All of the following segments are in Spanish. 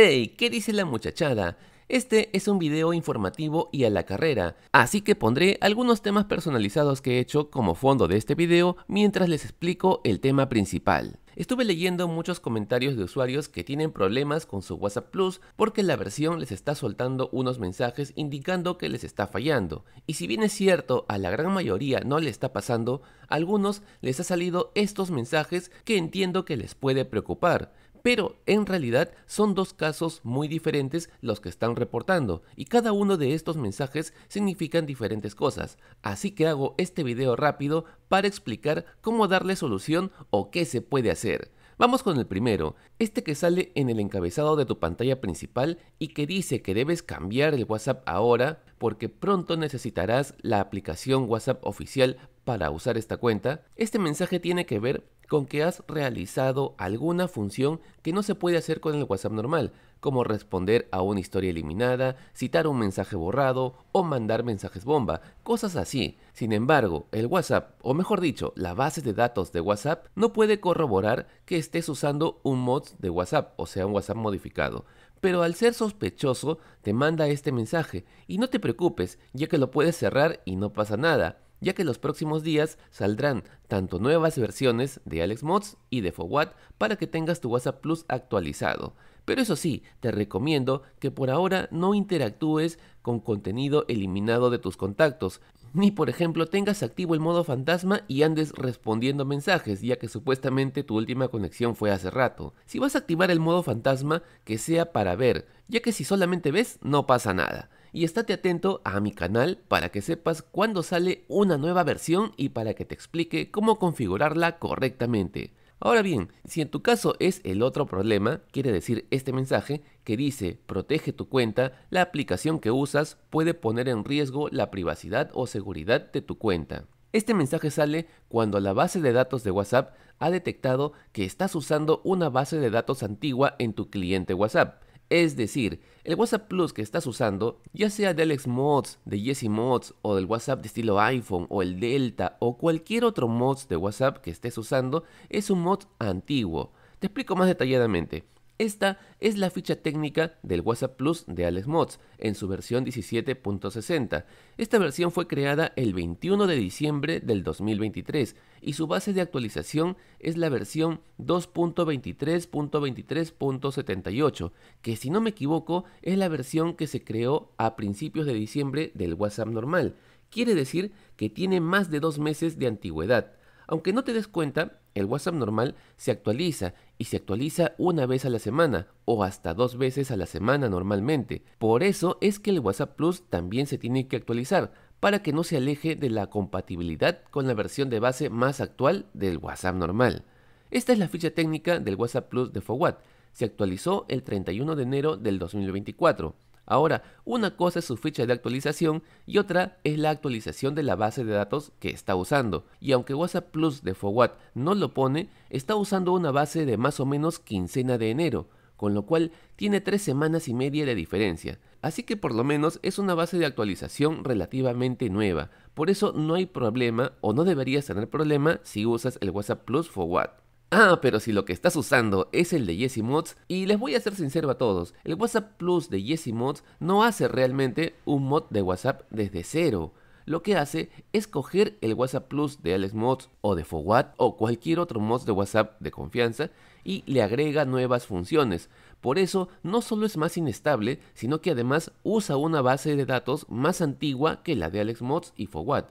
¡Hey! ¿Qué dice la muchachada? Este es un video informativo y a la carrera, así que pondré algunos temas personalizados que he hecho como fondo de este video mientras les explico el tema principal. Estuve leyendo muchos comentarios de usuarios que tienen problemas con su WhatsApp Plus porque la versión les está soltando unos mensajes indicando que les está fallando. Y si bien es cierto, a la gran mayoría no le está pasando, a algunos les ha salido estos mensajes que entiendo que les puede preocupar. Pero en realidad son dos casos muy diferentes los que están reportando y cada uno de estos mensajes significan diferentes cosas. Así que hago este video rápido para explicar cómo darle solución o qué se puede hacer. Vamos con el primero, este que sale en el encabezado de tu pantalla principal y que dice que debes cambiar el WhatsApp ahora porque pronto necesitarás la aplicación WhatsApp oficial para usar esta cuenta. Este mensaje tiene que ver con que has realizado alguna función que no se puede hacer con el WhatsApp normal, como responder a una historia eliminada, citar un mensaje borrado o mandar mensajes bomba, cosas así. Sin embargo, el WhatsApp, o mejor dicho, la base de datos de WhatsApp, no puede corroborar que estés usando un mod de WhatsApp, o sea, un WhatsApp modificado. Pero al ser sospechoso, te manda este mensaje, y no te preocupes, ya que lo puedes cerrar y no pasa nada ya que los próximos días saldrán tanto nuevas versiones de Alex Mods y de Forward para que tengas tu WhatsApp Plus actualizado. Pero eso sí, te recomiendo que por ahora no interactúes con contenido eliminado de tus contactos, ni por ejemplo tengas activo el modo fantasma y andes respondiendo mensajes, ya que supuestamente tu última conexión fue hace rato. Si vas a activar el modo fantasma, que sea para ver, ya que si solamente ves, no pasa nada y estate atento a mi canal para que sepas cuándo sale una nueva versión y para que te explique cómo configurarla correctamente. Ahora bien, si en tu caso es el otro problema, quiere decir este mensaje que dice protege tu cuenta, la aplicación que usas puede poner en riesgo la privacidad o seguridad de tu cuenta. Este mensaje sale cuando la base de datos de WhatsApp ha detectado que estás usando una base de datos antigua en tu cliente WhatsApp es decir, el WhatsApp Plus que estás usando, ya sea de Alex Mods, de Jesse Mods o del WhatsApp de estilo iPhone o el Delta o cualquier otro mods de WhatsApp que estés usando, es un mod antiguo. Te explico más detalladamente. Esta es la ficha técnica del WhatsApp Plus de Alex Mods en su versión 17.60. Esta versión fue creada el 21 de diciembre del 2023 y su base de actualización es la versión 2.23.23.78, que si no me equivoco es la versión que se creó a principios de diciembre del WhatsApp normal. Quiere decir que tiene más de dos meses de antigüedad. Aunque no te des cuenta, el WhatsApp normal se actualiza y se actualiza una vez a la semana o hasta dos veces a la semana normalmente. Por eso es que el WhatsApp Plus también se tiene que actualizar para que no se aleje de la compatibilidad con la versión de base más actual del WhatsApp normal. Esta es la ficha técnica del WhatsApp Plus de Forward. Se actualizó el 31 de enero del 2024. Ahora, una cosa es su ficha de actualización y otra es la actualización de la base de datos que está usando. Y aunque WhatsApp Plus de Forward no lo pone, está usando una base de más o menos quincena de enero, con lo cual tiene tres semanas y media de diferencia. Así que por lo menos es una base de actualización relativamente nueva. Por eso no hay problema o no deberías tener problema si usas el WhatsApp Plus Forward. Ah, pero si lo que estás usando es el de Jesse Mods, y les voy a ser sincero a todos, el WhatsApp Plus de Jesse Mods no hace realmente un mod de WhatsApp desde cero. Lo que hace es coger el WhatsApp Plus de Alex Mods o de Forward o cualquier otro mod de WhatsApp de confianza y le agrega nuevas funciones. Por eso no solo es más inestable, sino que además usa una base de datos más antigua que la de Alex Mods y Forward.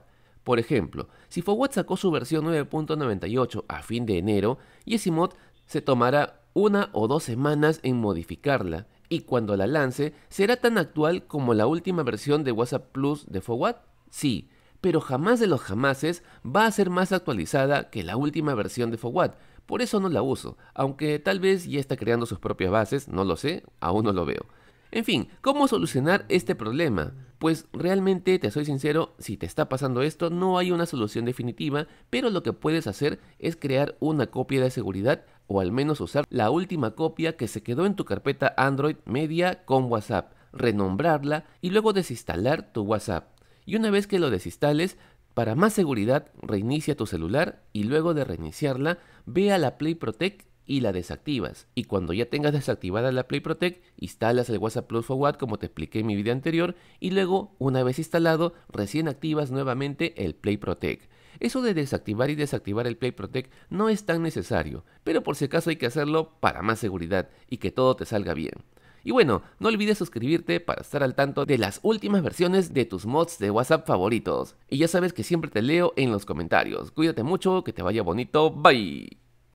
Por ejemplo, si Forward sacó su versión 9.98 a fin de enero, Yesimod se tomará una o dos semanas en modificarla y cuando la lance será tan actual como la última versión de WhatsApp Plus de Forward. Sí, pero jamás de los jamases va a ser más actualizada que la última versión de Forward. Por eso no la uso, aunque tal vez ya está creando sus propias bases, no lo sé, aún no lo veo. En fin, ¿cómo solucionar este problema? Pues realmente, te soy sincero, si te está pasando esto, no hay una solución definitiva, pero lo que puedes hacer es crear una copia de seguridad o al menos usar la última copia que se quedó en tu carpeta Android Media con WhatsApp, renombrarla y luego desinstalar tu WhatsApp. Y una vez que lo desinstales, para más seguridad, reinicia tu celular y luego de reiniciarla, ve a la Play Protect y la desactivas. Y cuando ya tengas desactivada la Play Protect, instalas el WhatsApp Plus Forward como te expliqué en mi video anterior y luego, una vez instalado, recién activas nuevamente el Play Protect. Eso de desactivar y desactivar el Play Protect no es tan necesario, pero por si acaso hay que hacerlo para más seguridad y que todo te salga bien. Y bueno, no olvides suscribirte para estar al tanto de las últimas versiones de tus mods de WhatsApp favoritos. Y ya sabes que siempre te leo en los comentarios. Cuídate mucho, que te vaya bonito, bye.